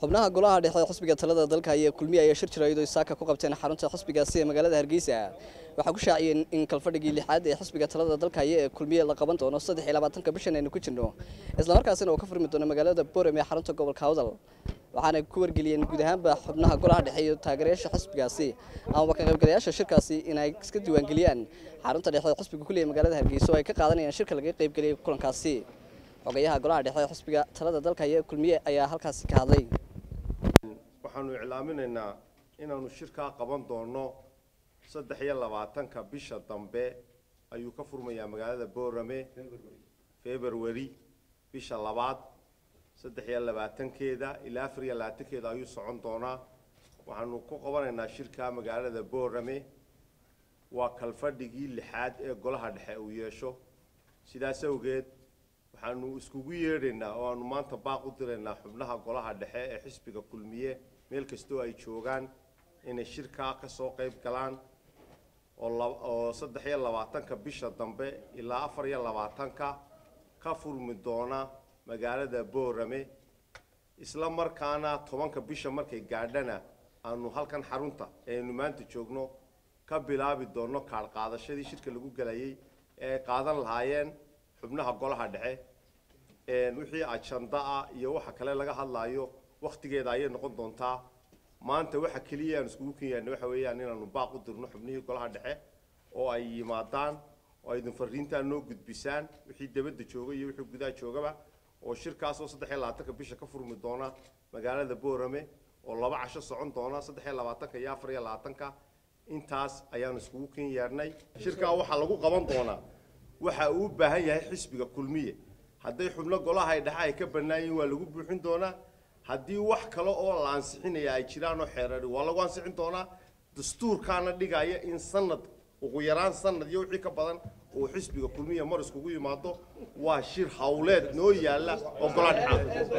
xubnaha golaha dhexe ee xisbiga talada dalka ayaa kulmiye ayaa shir jira iyadoo isaaka ku qabteen xarunta xisbigaasi ee magaalada hargeysa waxaa ku shaaciyeen in kalfadhigii lixaad ee xisbiga talada dalka haya ee kulmiye la qaban doono saddex iyo labaatanka bishan aynu ku jirno islamarkaasina uu ka furmi doono magaalada borem ee xarunta gobolka hawdal waxaana ku wargeliyeen guud ahaanba xubnaha golaha dhexe iyo taageerayaasha xisbigaasi amaba ka qaybgalayaasha shirkaasi inay iska diiwaangeliyaan xarunta dhexe ee xisbiga kulliya magaalada hargeysa oo ay ka qaadanayaan shirka laga qaybgeliyay kulankaasi xogayaha golaha dhexe ee xisbiga talada dalka haya ee kulmiye ayaa halkaasi ka hadlay waxaanu iclaaminaynaa inaanu shirkaa qaban doono saddex iyo labaatanka bisha dambe ayuu ka furmayaa magaalada boorame february bisha labaad. Saddex iyo labaatankeeda ilaa afar iyo labaatankeeda ayuu socon doonaa. Waxaanu ku qabanaynaa shirkaa magaalada boorame. Waa kalfadhigii lixaad ee golaha dhexe uu yeesho. Sidaas awgeed waxaanu iskugu yeedhaynaa oo aanu maanta baaq u diraynaa xubnaha golaha dhexe ee xisbiga kulmiye meel kastoo ay joogaan inay shirkaa ka soo qayb galaan oo saddex iyo labaatanka bisha dambe ilaa afar iyo labaatanka ka furmi doona magaalada boorame. Isla markaana tobanka bisha markay gaadhana aanu halkan xarunta ee maanta joogno ka bilaabi doonno kaadh qaadashadii shirka lagu gelayay ee ay qaadan lahaayeen xubnaha golaha dhexe wixii ajanda ah iyo waxa kale laga hadlaayo wakhtigeeda ayay noqon doontaa. Maanta waxa keliya aan iskugu kenyaana waxa weeyaan inaanu baaq u dirno xubnihii golaha dhexe oo ay yimaadaan oo aydin fariintaan noo gudbisaan wixii debadda jooga iyo wixii gudaha joogaba oo shirkaasoo saddex iyo labaatanka bisha ka furmi doona magaalada boorame oo laba casho socon doona saddex iyo labaatanka iyo afar iyo labaatanka. Intaas ayaanu iskugu ken yeernay shirkaa waxaa lagu qaban doonaa waxa uu u baahan yahay xisbiga kulmiye. Hadday xubno golaha ay dhexe ay ka bannaayiin waa lagu buuxin doonaa. Haddii wax kale oo la ansixinaya ay jiraan oo xeerari waa lagu ansixin doonaa. Dastuurkaana dhigaya in sanad ugu yaraan sanad iyo wixii ka badan uu xisbiga kulmiya mar iskugu yimaado waa shir hawleed noo yaalla oo golaha dhexe